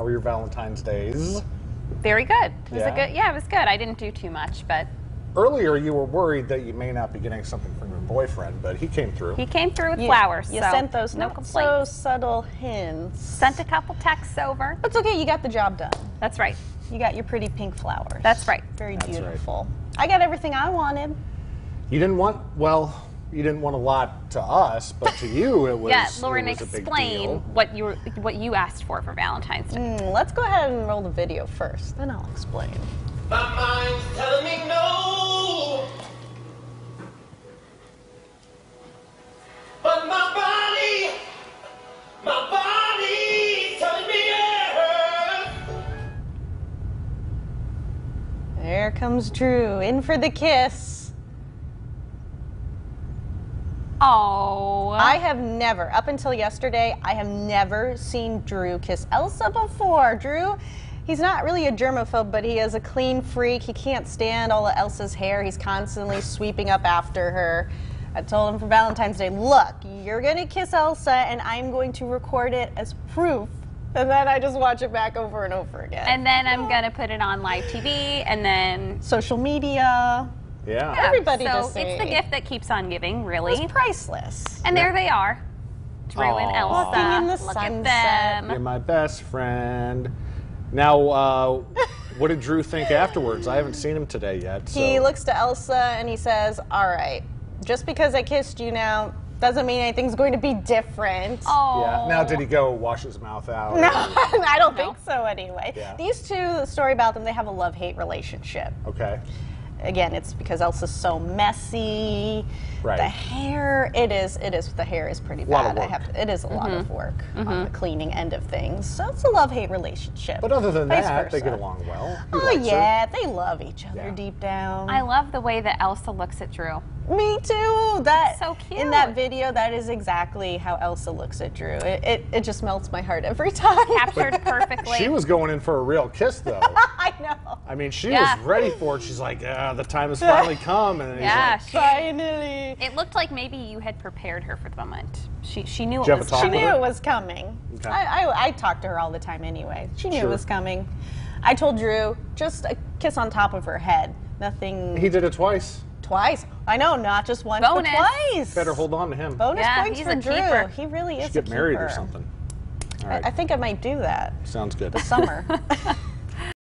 How were your Valentine's days? Very good. It was Yeah? a good. Yeah, it was good. I didn't do too much, but Earlier, you were worried that you may not be getting something from your boyfriend, but he came through. he came through with You- flowers. You so sent those no not so subtle hints. Sent a couple texts over. That's okay. You got the job done. That's right. You got your pretty pink flowers. That's right. Very That's right. beautiful. I got everything I wanted. You didn't want, well, you didn't want a lot to us, but to you it was. yeah, Lauren, it was a big explain deal. what you were, what you asked for for Valentine's Day. Mm, let's go ahead and roll the video first, then I'll explain. My mind's telling me no. But my body, my body's telling me yes. There comes Drew in for the kiss. Oh, I have never, up until yesterday, I have never seen Drew kiss Elsa before. Drew, he's not really a germaphobe, but he is a clean freak. He can't stand all of Elsa's hair. He's constantly sweeping up after her. I told him for Valentine's Day, look, you're gonna kiss Elsa, and I'm going to record it as proof. And then I just watch it back over and over again. and then I'm gonna put it on live TV, and then social media, Yeah. Everybody so does it's the gift that keeps on giving, really. it's priceless. And there they are, Drew and Elsa. Walking in the Look sunset. at them. You're my best friend. Now, uh, what did Drew think afterwards? I haven't seen him today yet. So. He looks to Elsa and he says, All right, just because I kissed you now doesn't mean anything's going to be different. Oh, Yeah. Now, did he go wash his mouth out? No, I don't No. think so anyway. Yeah. These two, the story about them, they have a love hate relationship. Okay. Again, it's because Elsa's so messy. Right. The hair, it is, it is, the hair is pretty bad. I have to, it is a lot of mm-hmm. work on mm-hmm. the cleaning end of things. So it's a love hate relationship. But other than Vice that, they get along well. He Oh, likes her. yeah, they love each other Yeah. deep down. I love the way that Elsa looks at Drew. Me too. That so cute. in that video, that is exactly how Elsa looks at Drew. It, it, it just melts my heart every time. Captured perfectly. She was going in for a real kiss, though. I know. I mean, she Yeah. was ready for it. She's like, ah, the time has finally come. And he's yeah, like, she- Finally. it looked like maybe you had prepared her for the moment. She she knew Did it was a talk She knew it was coming. Okay. I, I, I talk to her all the time anyway. She knew Sure. it was coming. I told Drew, just a kiss on top of her head. Nothing he did it twice. twice. I know, not just once, Bonus. but twice. Better hold on to him. Bonus Yeah, points he's for a Drew. keeper. He really is Should a get married or something. All I. I think I might do that Sounds good. this summer.